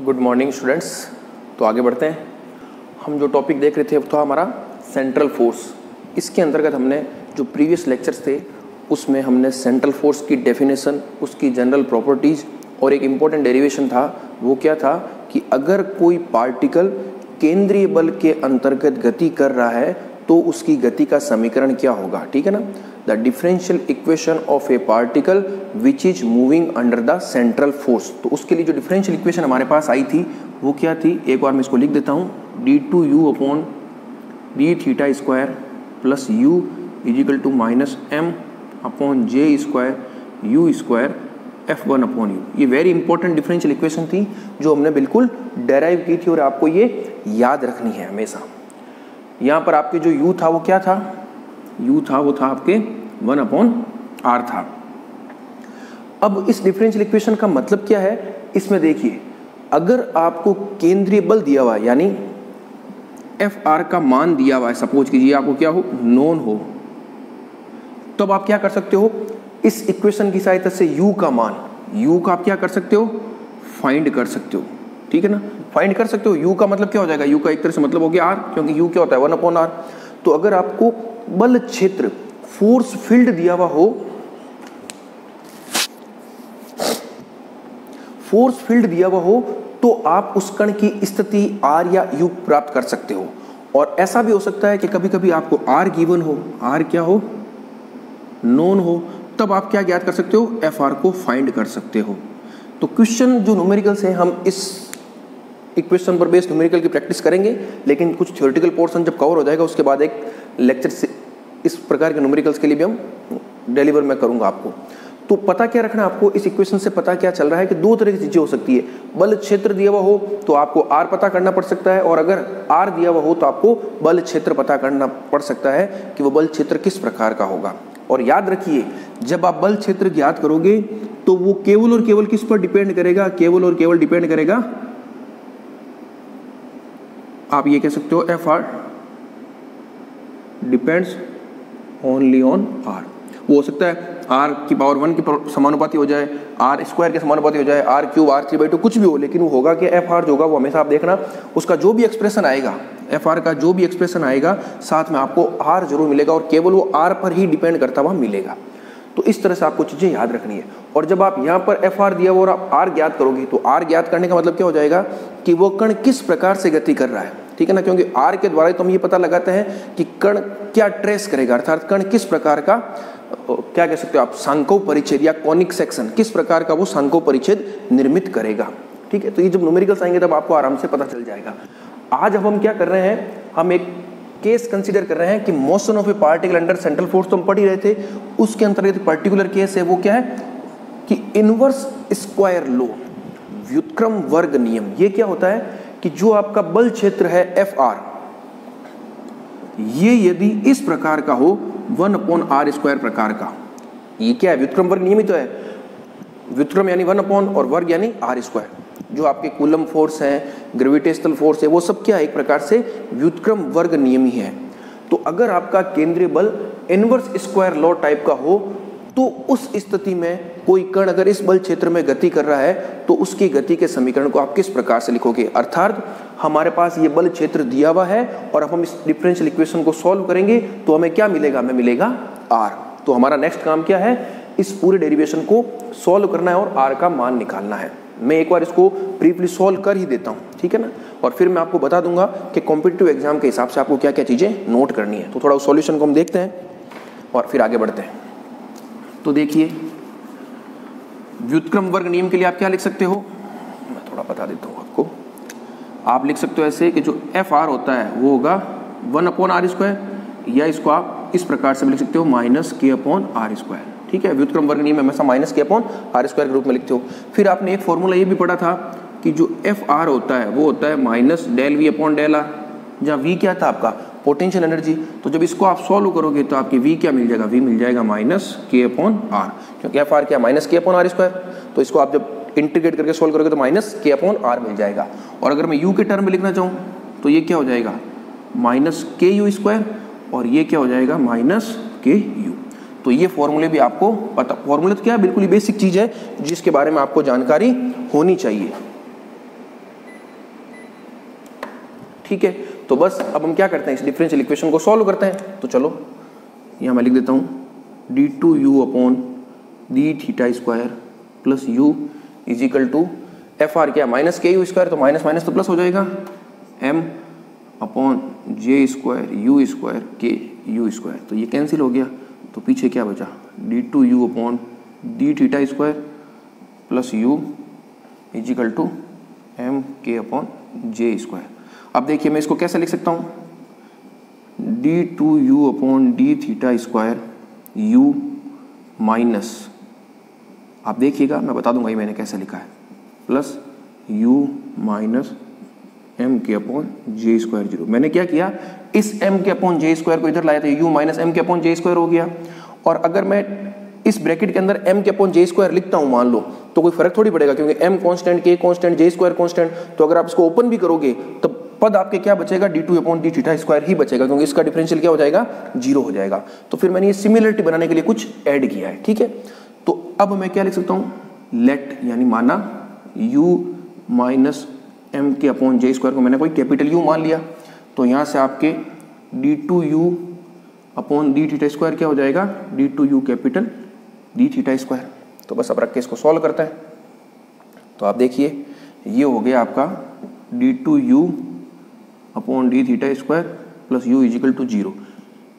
Good morning students तो आगे बढ़ते हैं। हम जो टॉपिक देख रहे थे था हमारा सेंट्रल फोर्स इसके अंतर्गत हमने जो प्रीवियस लेक्चर्स थे, उसमें हमने सेंट्रल फोर्स की डेफिनेशन उसकी जनरल प्रॉपर्टीज़ और एक इंपॉर्टेंट डेरिवेशन था, वो क्या था कि अगर कोई पार्टिकल केंद्रीय बल के अंतर्गत गति कर रहा है तो उसकी गति का समीकरण क्या होगा, ठीक है ना? The differential equation of a particle which is moving under the central force तो उसके लिए जो डिफरेंशियल इक्वेशन हमारे पास आई थी, वो क्या थी? एक बार मैं इसको लिख देता हूँ। D two U upon D theta square plus U equal to minus M upon J square U square F one upon U ये वेरी इंपॉर्टेंट डिफरेंशियल इक्वेशन थी, जो हमने बिल्कुल डेराइव की थी और आपको ये याद रखनी है हमेशा। यहाँ पर आपके जो यू था, वो क्या था? यू था, वो था आपके वन अपॉन आर था। अब इस डिफरेंशियल इक्वेशन का मतलब क्या है? इसमें देखिए, अगर आपको केंद्रीय बल दिया हुआ है, यानी एफ़ आर का मान दिया हुआ है सपोज़ कीजिए आपको क्या हो? नोन हो। तो अब आप क्या कर सकते हो? इस इक्वेशन की सहायता से u का मान, u का आप क्या कर सकते हो? फाइंड कर सकते हो। ठीक है ना? फाइंड कर सकते हो। U का मतलब क्या हो जाएगा? U का एक तरह से मतलब हो गया r, क्योंकि u क्या होता है? वन अपॉन आर तो अगर आपको बल क्षेत्र फोर्स फ़ील्ड दिया हुआ हो फोर्स फ़ील्ड दिया हुआ हो तो आप उस कण की स्थिति आर या u प्राप्त कर सकते हो। और ऐसा भी हो सकता है कि कभी कभी आपको आर गिवन हो आर क्या हो? नोन हो, तब आप क्या ज्ञात कर सकते हो? एफ़ आर को फाइंड कर सकते हो। तो क्वेश्चन जो न्यूमेरिकल्स हैं, हम इस इक्वेशन पर बेस्ड न्यूमेरिकल की प्रैक्टिस करेंगे, लेकिन कुछ थ्योरेटिकल पोर्शन जब कवर हो जाएगा, उसके बाद एक लेक्चर से इस प्रकार के न्यूमेरिकल्स के लिए भी हम डिलीवर मैं करूँगा आपको। तो पता क्या रखना आपको? इस इक्वेशन से पता क्या चल रहा है कि दो तरह की चीज़ें हो सकती है। बल क्षेत्र दिया हुआ हो तो आपको आर पता करना पड़ सकता है, और अगर आर दिया हुआ हो तो आपको बल क्षेत्र पता करना पड़ सकता है कि वो बल क्षेत्र किस प्रकार का होगा। और याद रखिए, जब आप बल क्षेत्र ज्ञात करोगे तो वो केवल और केवल किस पर डिपेंड करेगा? केवल और केवल डिपेंड करेगा आप ये कह सकते हो F R depends only on R वो हो सकता है आर की पावर वन की समानुपाती हो जाए आर स्क्वायर के समानुपाती हो जाए R cube R three by two कुछ भी हो, लेकिन वो होगा कि एफ़ आर जो होगा वो हमेशा आप देखना, उसका जो भी एक्सप्रेशन आएगा एफ़ आर का जो भी एक्सप्रेशन आएगा, साथ में आपको आर ज़रूर मिलेगा और केवल वो आर पर ही डिपेंड करता हुआ मिलेगा। तो इस तरह से आपको चीज़ें याद रखनी है। और जब आप यहाँ पर एफ़ आर दिया हुआ और आप आर ज्ञात करोगे तो आर ज्ञात करने का मतलब क्या हो जाएगा कि वो कण किस प्रकार से गति कर रहा है? ठीक है ना? क्योंकि आर के द्वारा तो हम ये पता लगाते हैं कि कण क्या ट्रेस करेगा, अर्थात कण किस प्रकार का क्या कह सकते हो आप सांको परिच्छेद या कॉनिक सेक्शन, किस प्रकार का वो सांको परिच्छेद निर्मित करेगा। ठीक है? तो ये जब न्यूमेरिकल्स आएँगे तब आपको आराम से पता चल जाएगा। आज अब हम क्या कर रहे हैं, हम एक केस कंसीडर कर रहे हैं कि motion of a particle under central force तो हम पढ़ ही रहे थे, उसके अंतर्गत पर्टिकुलर केस है, वो क्या है? कि इनवर्स स्क्वायर लो व्युत्क्रम वर्ग नियम, ये क्या होता है? कि जो आपका बल क्षेत्र है एफ़ आर ये यदि इस प्रकार का हो, वन अपॉन आर स्क्वायर प्रकार का, ये क्या है? व्युत्क्रम वर्ग नियमित तो है। व्युत्क्रम यानी वन अपॉन और वर्ग यानी आर स्क्वायर। जो आपके कुलम फोर्स है, ग्रेविटेशनल फोर्स है, वो सब क्या है? एक प्रकार से व्युत्क्रम वर्ग नियम है। तो अगर आपका केंद्रीय बल इनवर्स स्क्वायर लॉ टाइप का हो तो उस स्थिति में कोई कण अगर इस बल क्षेत्र में गति कर रहा है तो उसकी गति के समीकरण को आप किस प्रकार से लिखोगे? अर्थात, हमारे पास ये बल क्षेत्र दिया हुआ है और अब हम इस डिफरेंशियल इक्वेशन को सॉल्व करेंगे तो हमें क्या मिलेगा? हमें मिलेगा आर तो हमारा नेक्स्ट काम क्या है? इस पूरे डेरिवेशन को सॉल्व करना है और आर का मान निकालना है। मैं एक बार इसको ब्रीफली सॉल्व कर ही देता हूँ, ठीक है ना? और फिर मैं आपको बता दूँगा कि कॉम्पिटेटिव एग्ज़ाम के हिसाब से आपको क्या क्या चीज़ें नोट करनी है। तो थोड़ा उस सॉल्यूशन को हम देखते हैं और फिर आगे बढ़ते हैं। तो देखिए, व्युत्क्रम वर्ग नियम के लिए आप क्या लिख सकते हो? मैं थोड़ा बता देता हूँ आपको। आप लिख सकते हो ऐसे कि जो एफ़ आर होता है, वो होगा वन अपॉन आर स्क्वायर, या इसको आप इस प्रकार से लिख सकते हो, minus K upon R square. ठीक है? व्युत्क्रम वर्ग नियम हमेशा minus K upon R square के रूप में लिखते हो। फिर आपने एक फॉर्मूला ये भी पढ़ा था कि जो एफ़ आर होता है, वो होता है minus del V upon del R. जहाँ वी क्या था आपका? पोटेंशियल एनर्जी तो जब इसको आप सॉल्व करोगे तो आपकी वी क्या मिल जाएगा? वी मिल जाएगा माइनस के अपॉन आर क्योंकि एफ़ आर क्या minus K upon R square तो इसको आप जब इंटीग्रेट करके सॉल्व करोगे तो माइनस के अपॉन आर मिल जाएगा। और अगर मैं यू के टर्म में लिखना चाहूँ तो ये क्या हो जाएगा? माइनस के यू स्क्वायर और ये क्या हो जाएगा? माइनस के यू तो ये फॉर्मूले भी आपको पता फॉर्मूले तो क्या है? बिल्कुल ही बेसिक चीज़ है, जिसके बारे में आपको जानकारी होनी चाहिए। ठीक है? तो बस, अब हम क्या करते हैं? इस डिफरेंशियल इक्वेशन को सॉल्व करते हैं। तो चलो, यहाँ मैं लिख देता हूँ d two u upon d theta square plus u is equal to f r क्या माइनस के यू स्क्वायर तो माइनस माइनस तो प्लस हो जाएगा। M upon j square u square k u square तो ये कैंसिल हो गया। तो पीछे क्या बचा? D two u upon d theta square plus u equal to m k upon j square अब देखिए मैं इसको कैसे लिख सकता हूँ? D two u upon d theta square u minus आप देखिएगा, मैं बता दूँगा ये मैंने कैसे लिखा है। Plus u minus m k upon j square zero मैंने क्या किया? इस एम के अपॉन जे स्क्वायर को इधर लाया था, u minus m k upon j square हो गया। और अगर मैं इस ब्रैकेट के अंदर एम के अपॉन जे स्क्वायर लिखता हूँ, मान लो तो कोई फ़र्क थोड़ी पड़ेगा, क्योंकि m constant k constant j square constant तो अगर आप इसको ओपन भी करोगे तो पद आपके क्या बचेगा? D two upon d theta square ही बचेगा, क्योंकि इसका डिफरेंशियल क्या हो जाएगा? ज़ीरो हो जाएगा। तो फिर मैंने ये सिमिलरिटी बनाने के लिए कुछ ऐड किया है, ठीक है? तो अब मैं क्या लिख सकता हूँ? लेट यानी माना u minus m k upon j square को मैंने कोई कैपिटल यू मान लिया। तो यहाँ से आपके d two u upon d theta square क्या हो जाएगा? D two u capital D theta square तो बस अब रख के इसको सॉल्व करते हैं। तो आप देखिए, ये हो गया आपका d two u upon d theta square plus u equal to zero.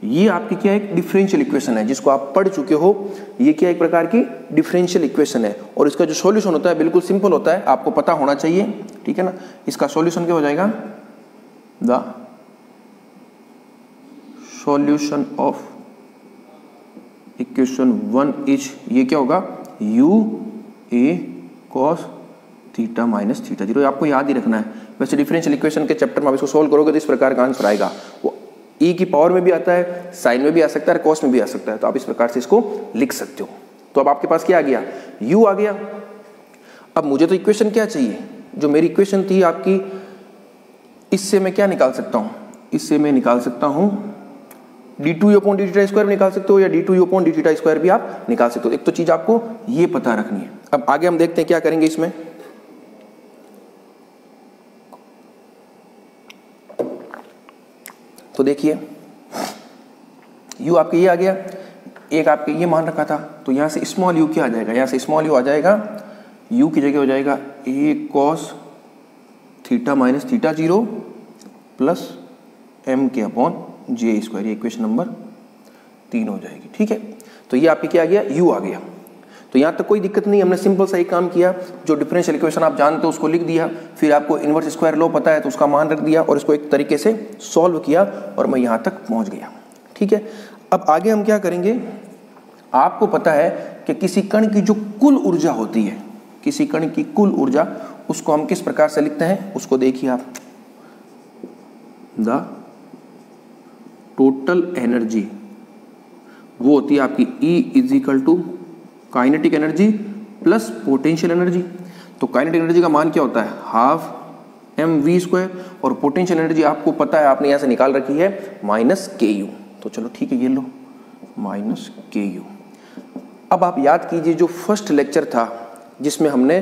ये आपकी क्या एक डिफरेंशियल इक्वेशन है, जिसको आप पढ़ चुके हो, ये क्या एक प्रकार की डिफरेंशियल इक्वेशन है। और इसका जो सॉल्यूशन होता है, बिल्कुल सिंपल होता है, आपको पता होना चाहिए, ठीक है ना? इसका सॉल्यूशन क्या हो जाएगा? The solution of equation one is ये क्या होगा? U a cos theta minus theta zero आपको याद ही रखना है। वैसे डिफरेंशियल इक्वेशन के चैप्टर में आप इसको सोल्व करोगे तो इस प्रकार का आंसर आएगा। वो e की पावर में भी आता है साइन में भी आ सकता है कॉस में भी आ सकता है। तो आप इस प्रकार से इसको लिख सकते हो। तो अब आपके पास क्या आ गया? u आ गया। अब मुझे तो इक्वेशन क्या चाहिए? जो मेरी इक्वेशन थी आपकी, इससे मैं क्या निकाल सकता हूँ? इससे मैं निकाल सकता हूँ d two upon d square निकाल सकते हो या d two upon d square भी आप निकाल सकते हो। एक तो चीज़ आपको ये पता रखनी है। अब आगे हम देखते हैं क्या करेंगे इसमें। तो देखिए यू आपके ये आ गया, एक आपके ये मान रखा था तो यहाँ से स्मॉल यू क्या आ जाएगा? यहाँ से स्मॉल यू आ जाएगा यू की जगह हो जाएगा a cos theta minus theta zero plus m k upon j square ये इक्वेशन नंबर तीन हो जाएगी, ठीक है? तो ये आपके क्या आ गया? यू आ गया। तो यहाँ तक कोई दिक्कत नहीं, हमने सिंपल सा एक काम किया, जो डिफरेंशियल इक्वेशन आप जानते हो, उसको लिख दिया, फिर आपको इन्वर्स स्क्वायर लो पता है तो उसका मान रख दिया और इसको एक तरीके से सॉल्व किया और मैं यहाँ तक पहुँच गया। ठीक है? अब आगे हम क्या करेंगे? आपको पता है कि किसी कण की जो कुल ऊर्जा होती है, किसी कण की कुल ऊर्जा, उसको हम किस प्रकार से लिखते हैं? उसको देखिए आप। द टोटल एनर्जी वो होती है आपकी E equal to kinetic energy plus potential energy तो काइनेटिक एनर्जी का मान क्या होता है? हाफ़ एम वी स्क्वायर और पोटेंशियल एनर्जी आपको पता है, आपने यहाँ से निकाल रखी है माइनस के यू तो चलो ठीक है, ये लो. माइनस के यू अब आप याद कीजिए, जो फ़र्स्ट लेक्चर था, जिसमें हमने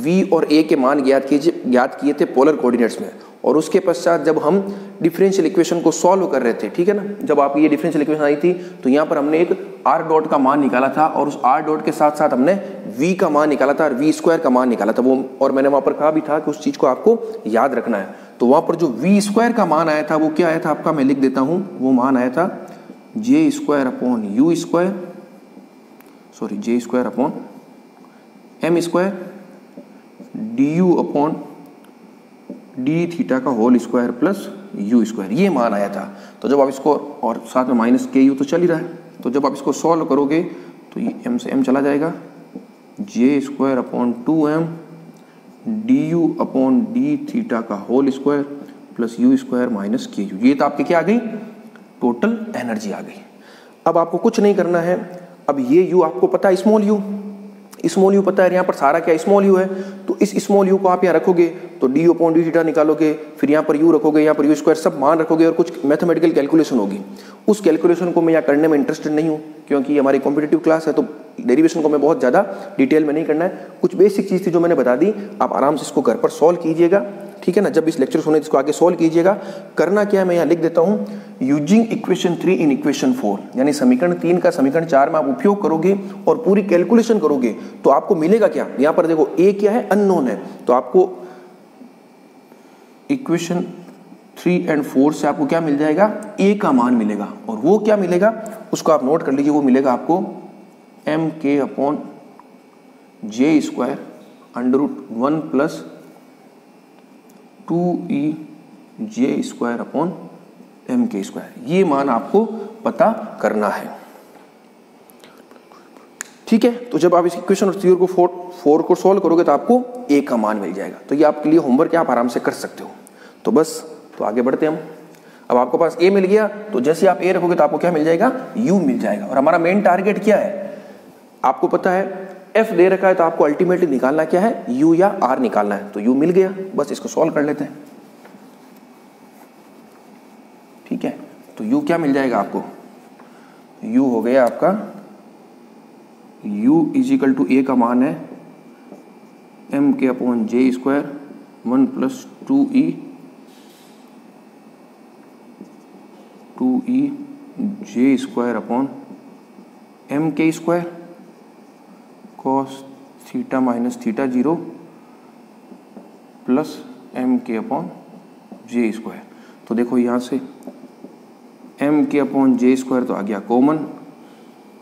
v और a के मान ज्ञात कीजिए ज्ञात किए थे पोलर कोऑर्डिनेट्स में। और उसके पश्चात जब हम डिफरेंशियल इक्वेशन को सॉल्व कर रहे थे, ठीक है ना? जब आपकी ये डिफरेंशियल इक्वेशन आई थी तो यहाँ पर हमने एक आर डॉट का मान निकाला था और उस आर डॉट के साथ साथ हमने वी का मान निकाला था और वी स्क्वायर का मान निकाला था। वो और मैंने वहाँ पर कहा भी था कि उस चीज़ को आपको याद रखना है। तो वहाँ पर जो वी स्क्वायर का मान आया था, वो क्या आया था आपका? मैं लिख देता हूँ। वो मान आया था j square upon u square sorry j square upon m square d u upon d theta का whole square plus u square ये मान आया था। तो जब आप इसको और साथ में माइनस के यू तो चल ही रहा है। तो जब आप इसको सॉल्व करोगे तो ये एम से एम चला जाएगा। J square upon two m d u upon d theta का whole square plus u square minus k u ये तो आपके क्या आ गई? टोटल एनर्जी आ गई। अब आपको कुछ नहीं करना है। अब ये यू आपको पता है स्मॉल यू स्मॉल यू पता है, यहाँ पर सारा क्या स्मॉल यू है? इस स्मॉल यू को आप यहाँ रखोगे तो डी ओपॉन डी डीटा निकालोगे, फिर यहाँ पर यू रखोगे, यहाँ पर यू स्क्वायर सब मान रखोगे और कुछ मैथमेटिकल कैलकुलेशन होगी। उस कैलकुलेशन को मैं यहाँ करने में इंटरेस्टेड नहीं हूँ, क्योंकि हमारी कॉम्पिटेटिव क्लास है तो डेरिवेशन को मैं बहुत ज़्यादा डिटेल में नहीं करना है। कुछ बेसिक चीज़ थी जो मैंने बता दी, आप आराम से इसको घर पर सॉल्व कीजिएगा। ठीक है ना? जब इस लेक्चर सुने, इसको आगे सॉल्व कीजिएगा। करना क्या है, मैं यहाँ लिख देता हूँ। Using equation three in equation four यानी समीकरण तीन का समीकरण चार में आप उपयोग करोगे और पूरी कैलकुलेशन करोगे तो आपको मिलेगा क्या? यहाँ पर देखो ए क्या है? अननोन है। तो आपको इक्वेशन थ्री एंड फोर से आपको क्या मिल जाएगा? ए का मान मिलेगा। और वो क्या मिलेगा? उसको आप नोट कर लीजिए, वो मिलेगा आपको m k upon j square under root one plus two e j square upon m k square ये मान आपको पता करना है। ठीक है? तो जब आप इस इक्वेशन और थ्योरी को फोर फोर को सॉल्व करोगे तो आपको ए का मान मिल जाएगा। तो ये आपके लिए होमवर्क आप आराम से कर सकते हो। तो बस तो आगे बढ़ते हम। अब आपको पास ए मिल गया तो जैसे आप ए रखोगे तो आपको क्या मिल जाएगा? यू मिल जाएगा। और हमारा मेन टारगेट क्या है? आपको पता है एफ़ दे रखा है तो आपको अल्टीमेटली निकालना क्या है? यू या आर निकालना है। तो यू मिल गया। बस इसको सॉल्व कर लेते हैं। ठीक है? तो यू क्या मिल जाएगा आपको? यू हो गया आपका। U इजिकल टू ए का मान है। M k upon j square one plus two e two e j square upon m k square cos theta minus theta zero plus m k upon j square तो देखो यहाँ से M के upon जे square तो आ गया common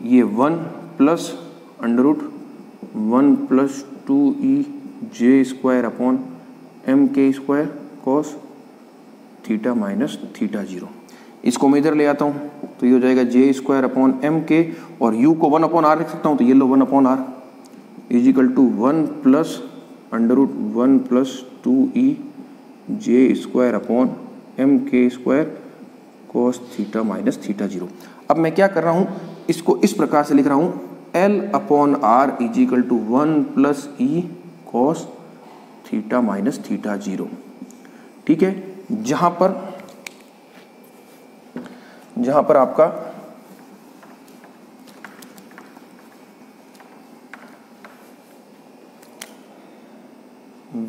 ये one plus under root one plus two e j square upon m k square cos theta minus theta zero इसको मैं इधर ले आता हूँ तो ये हो जाएगा जे स्क्वायर अपॉन एम के और यू को वन अपॉन आर लिख सकता हूँ तो ये लो one upon r equal to one plus under root one plus two e j square upon m k square cos theta minus theta zero अब मैं क्या कर रहा हूँ? इसको इस प्रकार से लिख रहा हूँ। L upon r equal to one plus e cos theta minus theta zero ठीक है? जहाँ पर, जहाँ पर आपका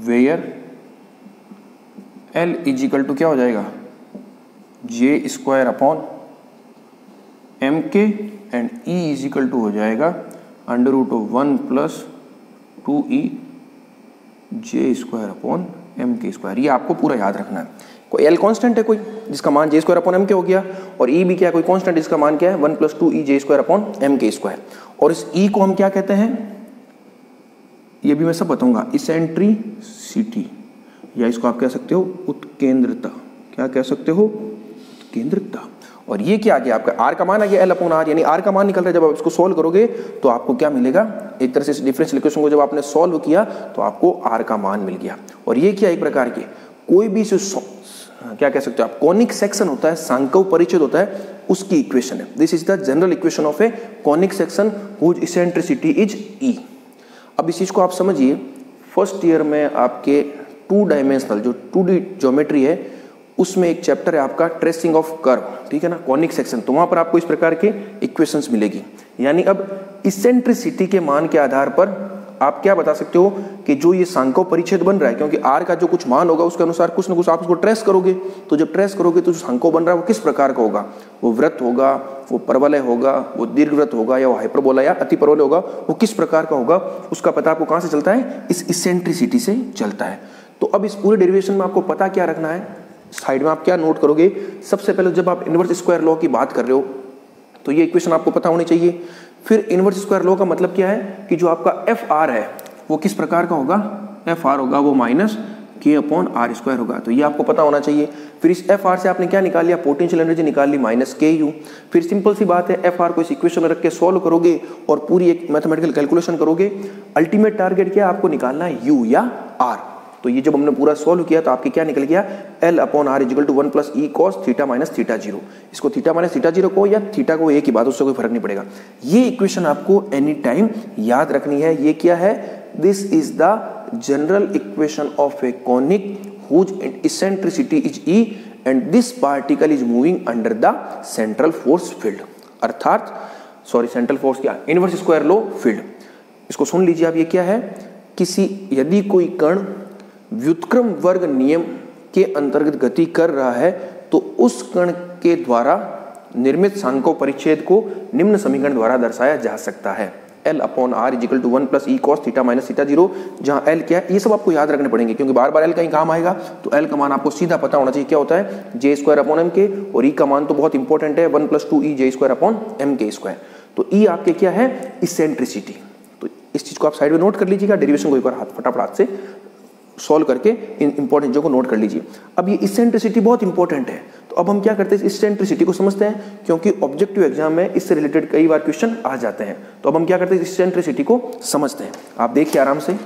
वेयर एल इजिकल टू क्या हो जाएगा? J square upon m k and e equal to हो जाएगा under root of one plus two e j square upon m k square ये आपको पूरा याद रखना है। कोई एल कांस्टेंट है कोई? जिसका मान जे स्क्वायर अपॉन एम के हो गया और ई e भी क्या कोई कांस्टेंट जिसका मान क्या है? One plus two e j square upon m k square और इस ई e को हम क्या कहते हैं? ये भी मैं सब बताऊँगा। इसेंट्रीसिटी या इसको आप कह सकते हो उत्केंद्रता। क्या कह सकते हो? उत्केंद्रता। और ये क्या आ गया आपका आर का मान आ गया एल अपॉन आर यानी आर का मान निकल रहा है। जब आप इसको सोल्व करोगे तो आपको क्या मिलेगा? एक तरह से इस डिफरेंस इक्वेशन को जब आपने सोल्व किया तो आपको आर का मान मिल गया। और ये क्या एक प्रकार के? कोई भी क्या कह सकते हो आप? कॉनिक सेक्शन होता है सांकव परिचित होता है, उसकी इक्वेशन है। This is the general equation of a conic section whose eccentricity is e अब इस चीज़ को आप समझिए फ़र्स्ट ईयर में आपके टू डायमेंशनल जो टू डी ज्योमेट्री है, उसमें एक चैप्टर है आपका ट्रेसिंग ऑफ़ कर्व ठीक है ना? कॉनिक सेक्शन तो वहाँ पर आपको इस प्रकार के इक्वेशंस मिलेगी। यानी अब इसेंट्रिसिटी के मान के आधार पर आप क्या बता सकते हो कि जो ये सांको परिच्छेद बन रहा है, क्योंकि आर का जो कुछ मान होगा, उसके अनुसार कुछ ना कुछ आप उसको ट्रेस करोगे। तो जब ट्रेस करोगे तो जो सांको बन रहा है, वो किस प्रकार का होगा? वो व्रत होगा, वो परवलय होगा, वो दीर्घ व्रत होगा, या वो हाइपरबोला या अति परवलय होगा, वो किस प्रकार का होगा? उसका पता आपको कहाँ से चलता है? इस इसेंट्रिसिटी से चलता है। तो अब इस पूरे डेरिवेशन में आपको पता क्या रखना है? साइड में आप क्या नोट करोगे? सबसे पहले जब आप इनवर्स स्क्वायर लॉ की बात कर रहे हो तो ये इक्वेशन आपको पता होनी चाहिए। फिर इनवर्स स्क्वायर लॉ का मतलब क्या है? कि जो आपका एफ़ आर है, वो किस प्रकार का होगा? एफ़ आर होगा, वो minus K upon R square होगा। तो ये आपको पता होना चाहिए। फिर इस एफ़ आर से आपने क्या निकाल लिया? पोटेंशियल एनर्जी निकाल ली माइनस के यू फिर सिंपल सी बात है एफ़ आर को इस इक्वेशन में रख के सॉल्व करोगे और पूरी एक मैथमेटिकल कैलकुलेशन करोगे। अल्टीमेट टारगेट क्या आपको निकालना है यू या आर तो ये जब हमने पूरा सोल्व किया तो आपके क्या निकल गया? L upon r equal to one plus e cos theta minus theta zero इसको थीटा माइनस थीटा ज़ीरो को या थीटा को एक ही बात, उससे कोई फ़र्क नहीं पड़ेगा। ये इक्वेशन आपको एनी टाइम याद रखनी है। ये क्या है? This is the general equation of a conic whose eccentricity is e and this particle is moving under the central force field अर्थात सॉरी सेंट्रल फोर्स क्या? इनवर्स स्क्वायर लो फ़ील्ड इसको सुन लीजिए आप, ये क्या है? किसी, यदि कोई कण व्युत्क्रम वर्ग नियम के अंतर्गत गति कर रहा है तो उस कण के द्वारा निर्मित सांको परिच्छेद को निम्न समीकरण द्वारा दर्शाया जा सकता है। L upon r equal to one plus e cos theta minus theta zero जहाँ एल क्या है? ये सब आपको याद रखने पड़ेंगे, क्योंकि बार बार एल कहीं काम आएगा तो एल का मान आपको सीधा पता होना चाहिए, क्या होता है? जे स्क्वायर अपॉन एम के और ई e का मान तो बहुत इंपॉर्टेंट है one plus two e j square upon m k square तो ई e आपके क्या है? इसेंट्रिसिटी तो इस चीज़ को आप साइड में नोट कर लीजिएगा डेरिवेशन को एक बार हाथ फटाफट हाथ से। सॉल्व करके इन इंपॉर्टेंट चीज़ों को नोट कर लीजिए। अब ये इसेंट्रिसिटी बहुत इंपॉर्टेंट है। तो अब हम क्या करते हैं? इसेंट्रिसिटी को समझते हैं, क्योंकि ऑब्जेक्टिव एग्ज़ाम में इससे रिलेटेड कई बार क्वेश्चन आ जाते हैं। तो अब हम क्या करते हैं? इसेंट्रिसिटी को समझते हैं। आप देखिए आराम से।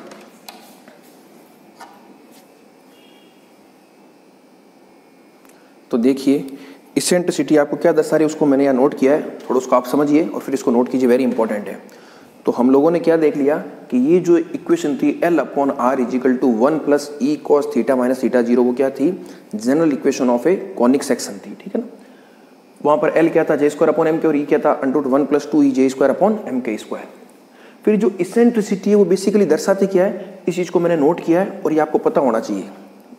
तो देखिए इसेंट्रिसिटी आपको क्या दर्शा रही है उसको मैंने यहाँ नोट किया है। थोड़ा उसको आप समझिए और फिर इसको नोट कीजिए। वेरी इंपॉर्टेंट है। तो हम लोगों ने क्या देख लिया कि ये जो इक्वेशन थी l upon r equal to one plus e cos theta minus theta zero वो क्या थी? General equation of a conic section थी, ठीक है ना? वहाँ पर एल क्या था? जे स्क्वायर अपॉन एम के और ई e क्या था? Into one plus two e j square upon m k square फिर जो इसेंट्रिसिटी है वो बेसिकली दर्शाती क्या है? इस चीज़ को मैंने नोट किया है और ये आपको पता होना चाहिए।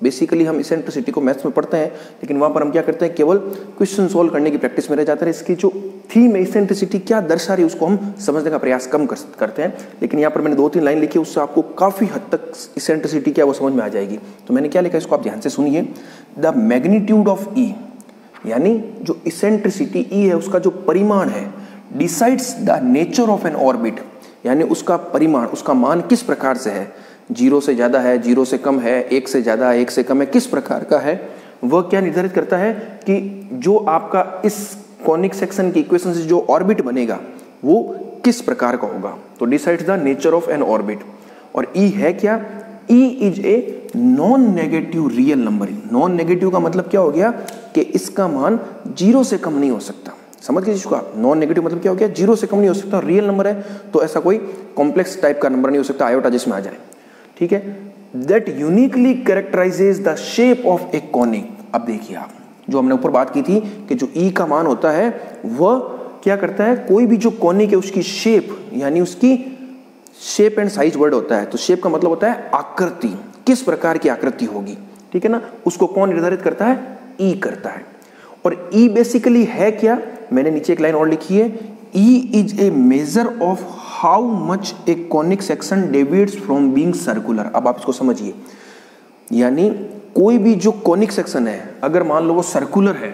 बेसिकली हम इसेंट्रिसिटी को मैथ्स में पढ़ते हैं लेकिन वहाँ पर हम क्या करते हैं केवल क्वेश्चन सोल्व करने की प्रैक्टिस में रह जाते हैं। इसकी जो थीम है इसेंट्रिसिटी क्या दर्शा रही है उसको हम समझने का प्रयास कम कर, करते हैं। लेकिन यहाँ पर मैंने दो तीन लाइन लिखी उससे आपको काफ़ी हद तक इसेंट्रिसिटी क्या वो समझ में आ जाएगी। तो मैंने क्या लिखा इसको आप ध्यान से सुनिए। द मैग्नीट्यूड ऑफ़ ई यानी जो इसेंट्रिसिटी ई e है उसका जो परिमाण है decides the nature of an orbit यानी उसका परिमाण उसका मान किस प्रकार से है। ज़ीरो से ज़्यादा है, ज़ीरो से कम है, एक से ज़्यादा है एक से कम है, किस प्रकार का है, वह क्या निर्धारित करता है कि जो आपका इस कॉनिक सेक्शन की इक्वेशन से जो ऑर्बिट बनेगा, वो किस प्रकार का होगा? तो decide the nature of an orbit और ई e है क्या? E is a non negative real number non negative का मतलब क्या हो गया? कि इसका मान ज़ीरो से कम नहीं हो सकता। समझ गए इसको नॉन नेगेटिव मतलब क्या हो गया? ज़ीरो से कम नहीं हो सकता रियल नंबर है तो ऐसा कोई कॉम्प्लेक्स टाइप का नंबर नहीं हो सकता आयोटा जिसमें आ जाए। ठीक है? That uniquely characterises the shape of a conic अब देखिए आप, जो हमने ऊपर बात की थी कि जो ई e का मान होता है, वह क्या करता है? कोई भी जो कॉनिक है, उसकी शेप यानी उसकी शेप एंड साइज़ वर्ड होता है। तो शेप का मतलब होता है आकृति। किस प्रकार की आकृति होगी? ठीक है ना? उसको कौन निर्धारित करता है? ई e करता है। और ई e बेसिकली है क्या? मैंने नीचे एक लाइन और लिखी है। E is a measure of how much a conic section deviates from being circular अब आप इसको समझिए। यानी कोई भी जो कॉनिक सेक्शन है, अगर मान लो वो सर्कुलर है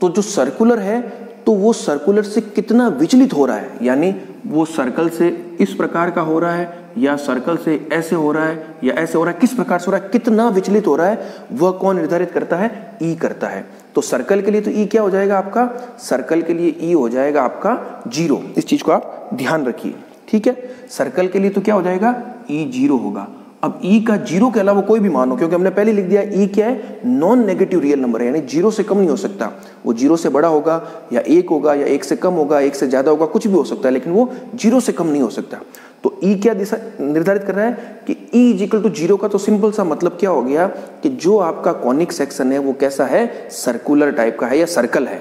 तो जो सर्कुलर है तो वो सर्कुलर से कितना विचलित हो रहा है? यानी वो सर्कल से इस प्रकार का हो रहा है, या सर्कल से ऐसे हो रहा है, या ऐसे हो रहा है, किस प्रकार से हो रहा है, कितना विचलित हो रहा है, वह कौन निर्धारित करता है? ई e करता है। तो सर्कल के लिए तो ई e क्या हो जाएगा आपका? सर्कल के लिए ई e हो जाएगा आपका ज़ीरो इस चीज़ को आप ध्यान रखिए, ठीक है? सर्कल के लिए तो क्या हो जाएगा? ई e ज़ीरो होगा। अब ई का ज़ीरो के अलावा कोई भी मान हो क्योंकि हमने पहले लिख दिया ई क्या है? नॉन नेगेटिव रियल नंबर है, यानी ज़ीरो से कम नहीं हो सकता। वो ज़ीरो से बड़ा होगा, या एक होगा, या एक से कम होगा, एक से ज़्यादा होगा, कुछ भी हो सकता है, लेकिन वो ज़ीरो से कम नहीं हो सकता। तो ई क्या दिशा निर्धारित कर रहा है कि e is equal to zero का तो सिंपल सा मतलब क्या हो गया कि जो आपका कॉनिक सेक्शन है, वो कैसा है? सर्कुलर टाइप का है या सर्कल है।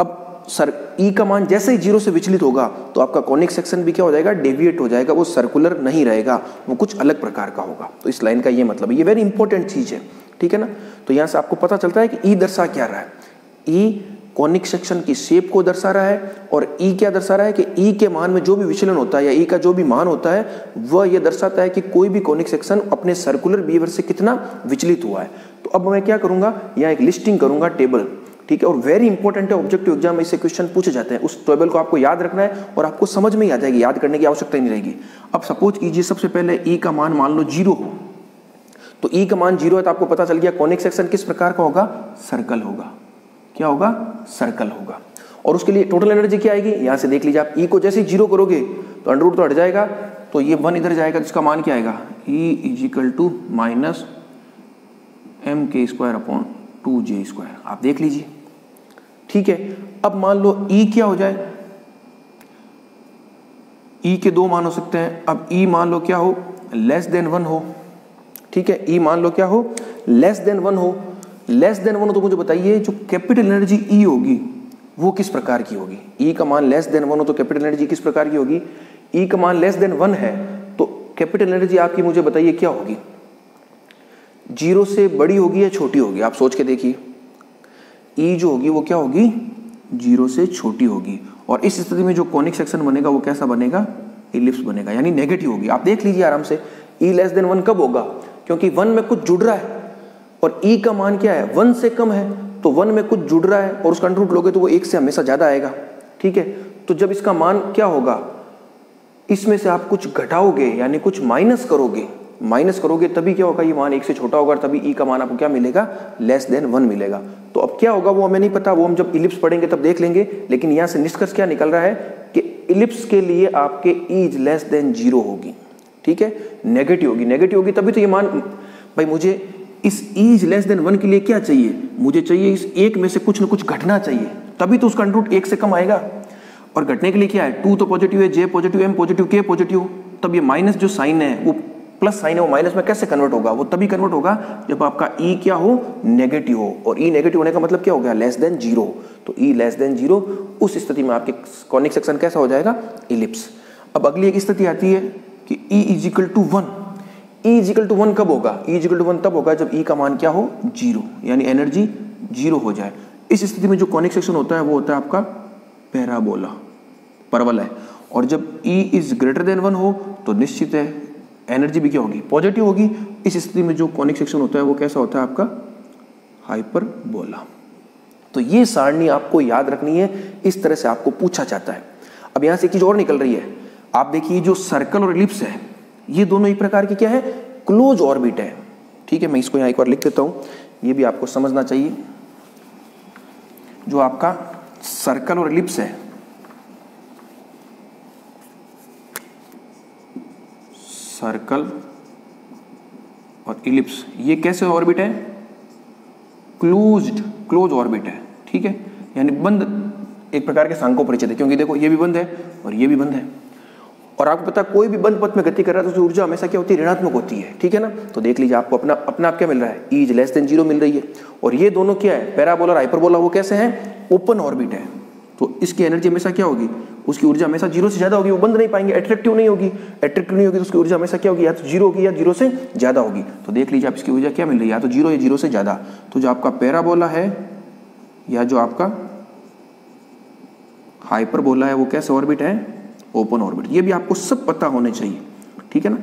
अब सर ई का मान जैसे ही ज़ीरो से विचलित होगा तो आपका कॉनिक सेक्शन भी क्या हो जाएगा? डेविएट हो जाएगा, वो सर्कुलर नहीं रहेगा, वो कुछ अलग प्रकार का होगा। तो इस लाइन का ये मतलब ये वेरी इंपॉर्टेंट चीज़ है, ठीक है ना? तो यहाँ से आपको पता चलता है कि ई दर्शा क्या रहा है। ई कॉनिक सेक्शन की शेप को दर्शा रहा है और ई क्या दर्शा रहा है कि ई के मान में जो भी विचलन होता है या ई का जो भी मान होता है, वह यह दर्शाता है कि कोई भी कॉनिक सेक्शन अपने सर्कुलर बिहेवियर से कितना विचलित हुआ है। तो अब मैं क्या करूँगा, यहाँ एक लिस्टिंग करूँगा, टेबल। ठीक है, और वेरी इंपॉर्टेंट है ऑब्जेक्टिव एग्ज़ाम में इससे क्वेश्चन पूछे जाते हैं। उस टेबल को आपको याद रखना है और आपको समझ में ही आ जाएगी, याद करने की आवश्यकता ही नहीं रहेगी। अब सपोज़ कीजिए सबसे पहले ई का मान मान लो ज़ीरो हो। तो ई का मान ज़ीरो है तो आपको पता चल गया कॉनिक सेक्शन किस प्रकार का होगा? सर्कल होगा। क्या होगा? सर्कल होगा। और उसके लिए टोटल एनर्जी क्या आएगी? यहाँ से देख लीजिए आप ई e को जैसे ज़ीरो करोगे तो अंडर तो हट जाएगा। तो ये वन इधर जाएगा जिसका मान क्या आएगा? E equal to minus m k square upon two j square आप देख लीजिए। ठीक है, अब मान लो ई e क्या हो जाए? ई e के दो मान हो सकते हैं। अब ई मान लो क्या हो? लेस देन वन हो। ठीक है ई मान लो क्या हो? लेस देन वन हो। लेस देन वन तो मुझे बताइए, जो कैपिटल एनर्जी ई होगी, वो किस प्रकार की होगी? ई e का मान लेस देन वन हो तो कैपिटल एनर्जी किस प्रकार की होगी? ई e का मान लेस देन वन है तो कैपिटल एनर्जी आपकी मुझे बताइए क्या होगी? ज़ीरो से बड़ी होगी या छोटी होगी? आप सोच के देखिए। ई e जो होगी, वो क्या होगी? ज़ीरो से छोटी होगी। और इस स्थिति में जो कॉनिक सेक्शन बनेगा, वो कैसा बनेगा? इलिप्स बनेगा, यानी नेगेटिव होगी। आप देख लीजिए आराम से ई लेस देन वन कब होगा? क्योंकि वन में कुछ जुड़ रहा है। और ई e का मान क्या है? वन से कम है तो वन में कुछ जुड़ रहा है और उसका अंडर लोगे तो वो एक से हमेशा ज़्यादा आएगा। ठीक है? तो जब इसका मान क्या होगा? इसमें से आप कुछ घटाओगे, यानी कुछ माइनस करोगे। माइनस करोगे तभी क्या होगा? ये मान एक से छोटा होगा तभी ई e का मान आपको क्या मिलेगा? लेस देन वन मिलेगा। तो अब क्या होगा वो हमें नहीं पता। वो हम जब इलिप्स पढ़ेंगे तब देख लेंगे, लेकिन यहाँ से निष्कर्ष क्या निकल रहा है कि इलिप्स के लिए आपके ईज लेस देन ज़ीरो होगी। ठीक है? नेगेटिव होगी। नेगेटिव होगी तभी तो ये मान भाई मुझे इस ईज लेस देन वन के लिए क्या चाहिए? मुझे चाहिए इस एक में से कुछ ना कुछ घटना चाहिए। तभी तो उसका अंडरूट एक से कम आएगा। और घटने के लिए क्या है? टू तो पॉजिटिव है j positive m positive k positive तब ये माइनस जो साइन है, वो प्लस साइन है, वो माइनस में कैसे कन्वर्ट होगा? वो तभी कन्वर्ट होगा जब आपका ई e क्या हो? नेगेटिव हो। और ई e नेगेटिव होने का मतलब क्या हो गया? लेस देन ज़ीरो तो ई लेस देन ज़ीरो उस स्थिति में आपके कॉनिक सेक्शन कैसा हो जाएगा? इलिप्स अब अगली एक स्थिति आती है कि e equal to one e equal to one कब होगा? ई इजिकल टू वन तब होगा जब ई e का मान क्या हो? ज़ीरो यानी एनर्जी ज़ीरो हो जाए। इस स्थिति में जो कॉनिक सेक्शन होता है, वो होता है आपका पैराबोला परवल है। और जब e is greater than one हो तो निश्चित है एनर्जी भी क्या होगी? पॉजिटिव होगी। इस स्थिति में जो कॉनिक सेक्शन होता है, वो कैसा होता है आपका? हाइपरबोला तो ये सारणी आपको याद रखनी है, इस तरह से आपको पूछा जाता है। अब यहाँ से एक चीज़ और निकल रही है। आप देखिए, जो सर्कल और एलिप्स है ये दोनों एक प्रकार की क्या है? क्लोज ऑर्बिट है। ठीक है, मैं इसको यहाँ एक बार लिख देता हूँ। ये भी आपको समझना चाहिए। जो आपका सर्कल और एलिप्स है, सर्कल और इलिप्स ये कैसे ऑर्बिट है? क्लोज्ड, क्लोज ऑर्बिट है। ठीक है? यानी बंद एक प्रकार के सांको परिचित है, क्योंकि देखो, ये भी बंद है और ये भी बंद है। और आपको पता कोई भी बंद पथ में गति कर रहा है तो ऊर्जा हमेशा क्या होती है? ऋणात्मक होती है, ठीक है ना? तो देख लीजिए, आपको अपना अपना आप क्या मिल रहा है? E is less than zero मिल रही है। और ये दोनों क्या है? पैराबोला और हाइपरबोला वो कैसे हैं? ओपन ऑर्बिट है। तो इसकी एनर्जी हमेशा क्या होगी? उसकी ऊर्जा हमेशा ज़ीरो से ज़्यादा होगी, वो बंद नहीं पाएँगे अट्रैक्टिव नहीं होगी। अट्रैक्टिव नहीं होगी तो उसकी ऊर्जा हमेशा क्या होगी? या तो ज़ीरो होगी या ज़ीरो से ज़्यादा होगी। तो देख लीजिए, आप इसकी ऊर्जा क्या मिल रही है? या तो ज़ीरो या ज़ीरो से ज़्यादा। तो जो आपका पैराबोला है, या जो आपका हाइपरबोला है, वो कैसे ऑर्बिट है? ओपन ऑर्बिट ये भी आपको सब पता होने चाहिए, ठीक है ना?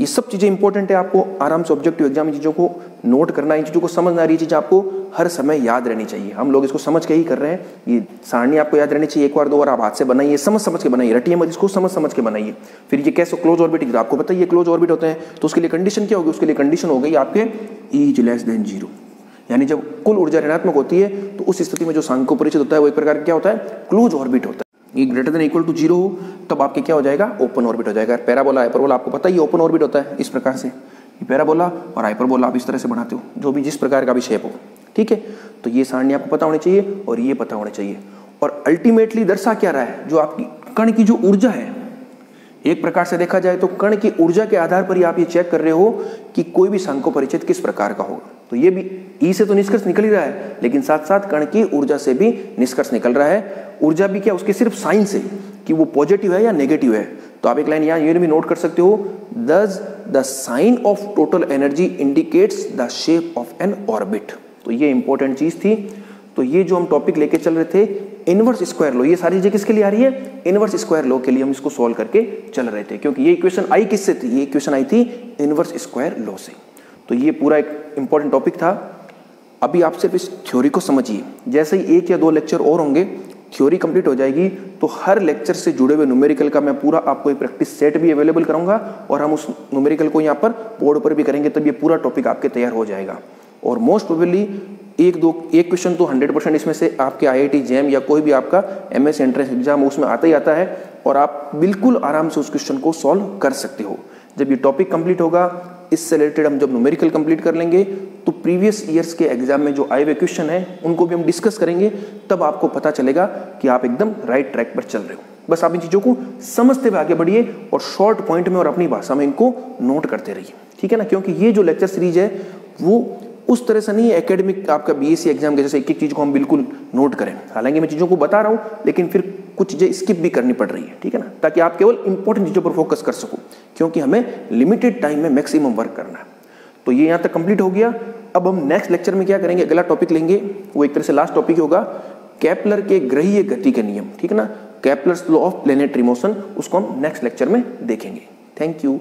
ये सब चीज़ें इंपॉर्टेंट है, आपको आराम से ऑब्जेक्टिव एग्ज़ाम चीज़ों को नोट करना, इन चीज़ों को समझना रही चीज़ आपको हर समय याद रहनी चाहिए। हम लोग इसको समझ के ही कर रहे हैं। ये सारणी आपको याद रहनी चाहिए, एक बार, दो बार आप हाथ से बनाइए समझ समझ के बनाइए, रटिए मत इसको समझ समझ के बनाइए। फिर ये कैसे क्लोज ऑर्बिट आपको बताइए क्लोज ऑर्बिट होते हैं तो उसके लिए कंडीशन क्या होगी? उसके लिए कंडीशन हो गई आपके ईज लेस देन ज़ीरो यानी जब कुल ऊर्जा ऋणात्मक होती है तो उस स्थिति में जो सांको परिचित होता है वो एक प्रकार क्या होता है? क्लोज ऑर्बिट होता है। ये greater than equal to zero हो, तब आपके क्या हो जाएगा? ओपन ऑर्बिट हो जाएगा। पैराबोला हाइपरबोला आपको पता ही ओपन ऑर्बिट होता है इस प्रकार से। ये पैराबोला और हाइपरबोला आप इस तरह से बनाते हो, जो भी जिस प्रकार का भी शेप हो। ठीक है? तो ये सारणी आपको पता होनी चाहिए और ये पता होना चाहिए। और अल्टीमेटली दर्शा क्या रहा है? जो आपकी कण की जो ऊर्जा है, एक प्रकार से देखा जाए तो कण की ऊर्जा के आधार पर ही आप ये चेक कर रहे हो कि कोई भी संको परिचित किस प्रकार का होगा। तो ये भी ई से तो निष्कर्ष निकल ही रहा है, लेकिन साथ साथ कण की ऊर्जा से भी निष्कर्ष निकल रहा है। ऊर्जा भी क्या उसके सिर्फ़ साइन से कि वो पॉजिटिव है या नेगेटिव है? तो आप एक लाइन यहाँ, ये भी नोट कर सकते हो। Thus the sign of total energy indicates the shape of an orbit तो ये इंपॉर्टेंट चीज़ थी। तो ये जो हम टॉपिक लेके चल रहे थे इनवर्स स्क्वायर लो ये सारी चीज़ें किसके लिए आ रही है? इनवर्स स्क्वायर लो के लिए हम इसको सॉल्व करके चल रहे थे, क्योंकि ये इक्वेशन आई किससे थी? ये इक्वेशन आई थी इनवर्स स्क्वायर लो से। तो ये पूरा एक इंपॉर्टेंट टॉपिक था। अभी आप सिर्फ़ इस थ्योरी को समझिए। जैसे ही एक या दो लेक्चर और होंगे थ्योरी कंप्लीट हो जाएगी तो हर लेक्चर से जुड़े हुए न्यूमेरिकल का मैं पूरा आपको एक प्रैक्टिस सेट भी अवेलेबल कराऊँगा और हम उस न्यूमेरिकल को यहाँ पर बोर्ड पर भी करेंगे, तब ये पूरा टॉपिक आपके तैयार हो जाएगा। और मोस्ट प्रोबेबली एक दो, एक क्वेश्चन तो 100 परसेंट इसमें से आपके आईआईटी जेम या कोई भी आपका एमएस एंट्रेंस एग्ज़ाम उसमें आता ही आता है और आप बिल्कुल आराम से उस क्वेश्चन को सॉल्व कर सकते हो। जब ये टॉपिक कंप्लीट होगा इससे रिलेटेड हम जब न्यूमेरिकल कंप्लीट कर लेंगे तो प्रीवियस ईयर्स के एग्ज़ाम में जो आए हुए क्वेश्चन है, उनको भी हम डिस्कस करेंगे, तब आपको पता चलेगा कि आप एकदम राइट ट्रैक पर चल रहे हो। बस आप इन चीज़ों को समझते हुए आगे बढ़िए और शॉर्ट पॉइंट में और अपनी भाषा में इनको नोट करते रहिए। ठीक है ना? क्योंकि ये जो लेक्चर सीरीज़ है, वो उस तरह से नहीं एकेडमिक आपका बीएससी एग्ज़ाम के जैसे एक एक चीज़ को हम बिल्कुल नोट करें। हालाँकि मैं चीज़ों को बता रहा हूँ, लेकिन फिर कुछ चीज़ें स्किप भी करनी पड़ रही है, ठीक है ना? ताकि आप केवल इंपॉर्टेंट चीज़ों पर फोकस कर सको, क्योंकि हमें लिमिटेड टाइम में मैक्सिमम वर्क करना है। तो ये यहाँ तक कंप्लीट हो गया। अब हम नेक्स्ट लेक्चर में क्या करेंगे? अगला टॉपिक लेंगे। वो एक तरह से लास्ट टॉपिक होगा। कैपलर के ग्रहीय गति के नियम, ठीक है ना? Kepler's law of planetary motion उसको हम नेक्स्ट लेक्चर में देखेंगे। Thank you